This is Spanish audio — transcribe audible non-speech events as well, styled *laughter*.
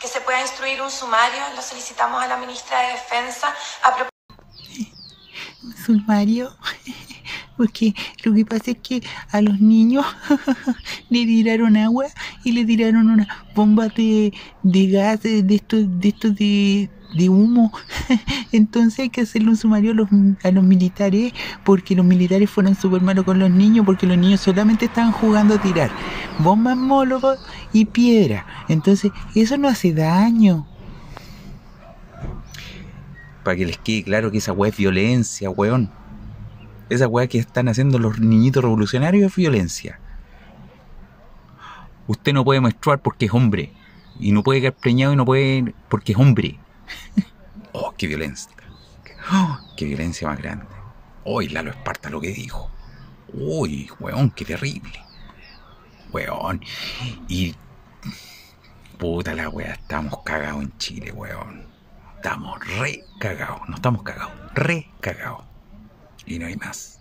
que se pueda instruir un sumario. Lo solicitamos a la ministra de Defensa a propósito. sumario? *laughs* Porque lo que pasa es que a los niños *laughs* le tiraron agua y le tiraron una bomba de, de gas, de estos de, estos de, de humo. *laughs* Entonces hay que hacerle un sumario a los, a los militares porque los militares fueron súper malos con los niños porque los niños solamente estaban jugando a tirar bombas mólogos y piedra. Entonces eso no hace daño. Para que les quede claro que esa weá es violencia, weón. Esa weá que están haciendo los niñitos revolucionarios es violencia. Usted no puede menstruar porque es hombre. Y no puede quedar preñado y no puede porque es hombre. *laughs* oh, qué violencia. Oh, *gasps* qué violencia más grande. Hoy Lalo Esparta lo que dijo. Uy, weón, qué terrible. Weón. Y. Puta la weá, estamos cagados en Chile, weón. Estamos re cagados. No estamos cagados, re cagados. Y no hay más.